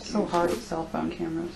It's so hard with cell phone cameras.